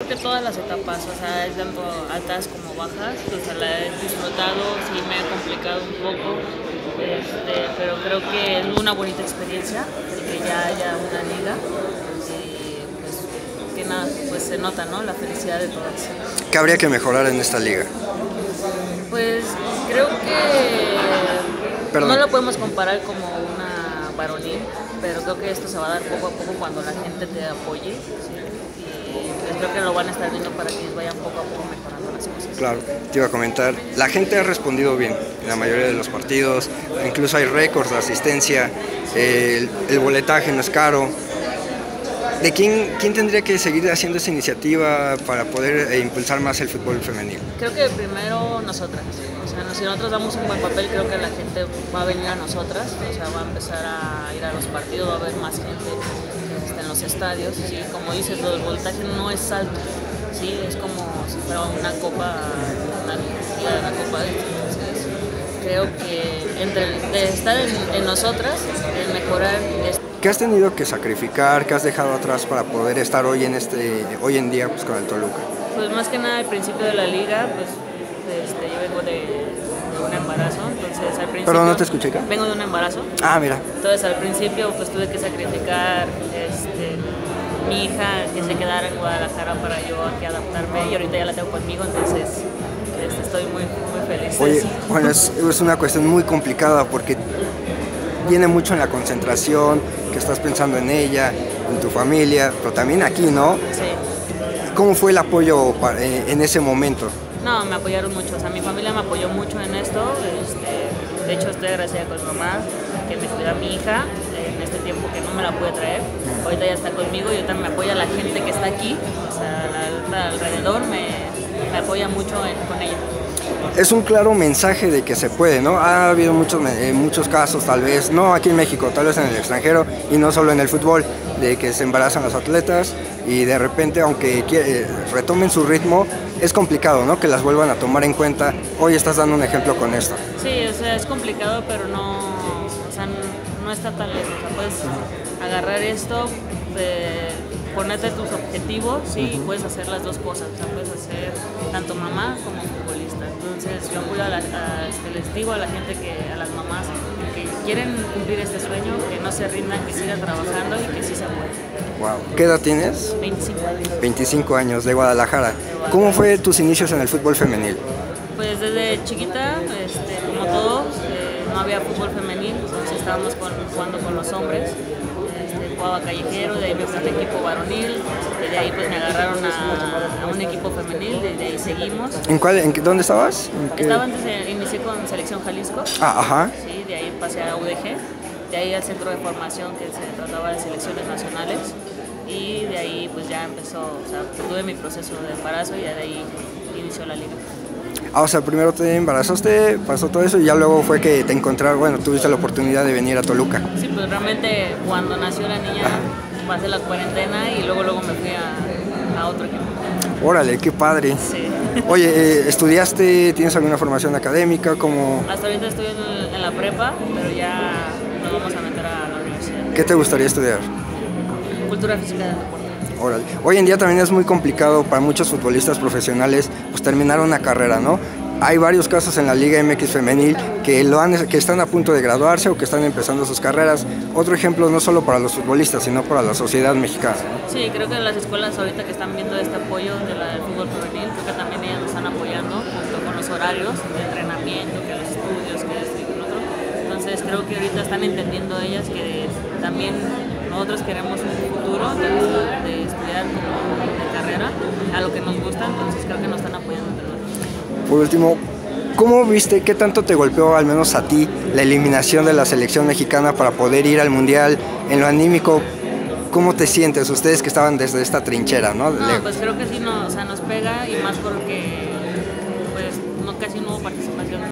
Creo que todas las etapas, o sea, es tanto altas como bajas, o sea, la he disfrutado, sí me ha complicado un poco, este, pero creo que es una bonita experiencia, que ya haya una liga, y pues que nada, pues se nota, ¿no? La felicidad de todas. ¿Qué habría que mejorar en esta liga? Pues creo que Perdón. no lo podemos comparar como una varonil, pero creo que esto se va a dar poco a poco cuando la gente te apoye. ¿sí? Creo que lo van a estar viendo para que vayan poco a poco mejorando las cosas. Claro, te iba a comentar, la gente ha respondido bien en la mayoría de los partidos, incluso hay récords de asistencia, el, el boletaje no es caro. ¿De quién, quién tendría que seguir haciendo esa iniciativa para poder eh, impulsar más el fútbol femenil? Creo que primero nosotras. O sea, si nosotros damos un buen papel, creo que la gente va a venir a nosotras. O sea, va a empezar a ir a los partidos, va a haber más gente en los estadios. ¿sí? Como dices, del voltaje no es alto. ¿sí? Es como si fuera una copa, una, una copa de Entonces, creo que entre el- de estar en, en nosotras, el mejorar es ¿Qué has tenido que sacrificar, qué has dejado atrás para poder estar hoy en, este, hoy en día pues, con el Toluca? Pues más que nada al principio de la liga, pues este, yo vengo de, de un embarazo, entonces al principio... Perdón, no te escuché, ¿qué? Vengo de un embarazo, Ah, mira, entonces al principio pues tuve que sacrificar mi hija que se quedara en Guadalajara para yo aquí adaptarme y ahorita ya la tengo conmigo, entonces este, estoy muy, muy feliz. Oye, bueno, es, es una cuestión muy complicada porque viene mucho en la concentración, que estás pensando en ella, en tu familia, pero también aquí, ¿no? Sí. ¿Cómo fue el apoyo eh, en ese momento? No, me apoyaron mucho, o sea, mi familia me apoyó mucho en esto. Este, de hecho, estoy agradecida con mi mamá que me cuida a mi hija en este tiempo que no me la pude traer. Ahorita ya está conmigo y ahorita me apoya la gente que está aquí, o sea, la, la alrededor me, me apoya mucho en- con ella. Es un claro mensaje de que se puede, ¿no? Ha habido muchos, eh, muchos casos, tal vez, no aquí en México, tal vez en el extranjero, y no solo en el fútbol, de que se embarazan los atletas y de repente, aunque eh, retomen su ritmo, es complicado, ¿no? Que las vuelvan a tomar en cuenta. Hoy estás dando un ejemplo con esto. Sí, o sea, es complicado, pero no, o sea, no está tan lejos. O sea, puedes agarrar esto, eh, ponerte tus objetivos, sí, y puedes hacer las dos cosas. O sea, puedes hacer tanto mamá como futbolista. Entonces, yo apoyo a la- a- este, les digo a la gente que, a las mamás que quieren cumplir este sueño, que no se rindan, que sigan trabajando y que sí se puede. Wow. ¿Qué edad tienes? 25 años. 25 años, de Guadalajara. ¿Cómo fue tus inicios en el fútbol femenil? Pues desde chiquita, este, había fútbol femenil, entonces estábamos con- jugando con los hombres. Este, jugaba callejero, de ahí me fui al equipo varonil, de ahí pues me agarraron a, a un equipo femenil, desde ahí seguimos. ¿En cuál, en ¿Dónde estabas? Estaba antes, eh, inicié con Selección Jalisco, Ah, ajá. sí, de ahí pasé a UDG, de ahí al centro de formación que se trataba de selecciones nacionales y de ahí pues ya empezó, o sea, tuve mi proceso de embarazo y ya de ahí inició la liga. Ah, o sea, primero te embarazaste, pasó todo eso y ya luego fue que te encontraron, bueno, tuviste la oportunidad de venir a Toluca. Sí, pues realmente cuando nació la niña pasé la cuarentena y luego luego me fui a, a otro equipo. Órale, qué padre. Sí. Oye, eh, ¿estudiaste? ¿Tienes alguna formación académica? como Hasta ahorita estoy en, en la prepa, pero ya nos vamos a meter a la universidad. ¿Qué te gustaría estudiar? Cultura física del deporte. Órale. Hoy en día también es muy complicado para muchos futbolistas profesionales pues terminar una carrera, ¿no? Hay varios casos en la Liga MX femenil que, lo han, que están a punto de graduarse o que están empezando sus carreras. Otro ejemplo no solo para los futbolistas, sino para la sociedad mexicana. Sí, creo que las escuelas ahorita que están viendo este apoyo del fútbol femenil, creo que también ellas nos están apoyando junto con los horarios de entrenamiento, que los estudios, que esto y que lo otro. Entonces creo que ahorita están entendiendo ellas que también nosotros queremos un futuro de, de estudiar como de carrera a lo que nos gusta, entonces creo que nos están apoyando. Por último, ¿cómo viste, qué tanto te golpeó, al menos a ti, la eliminación de la selección mexicana para poder ir al Mundial en lo anímico? ¿Cómo te sientes ustedes que estaban desde esta trinchera, no? No, pues creo que sí no, o sea, nos pega y más porque pues no casi no hubo participación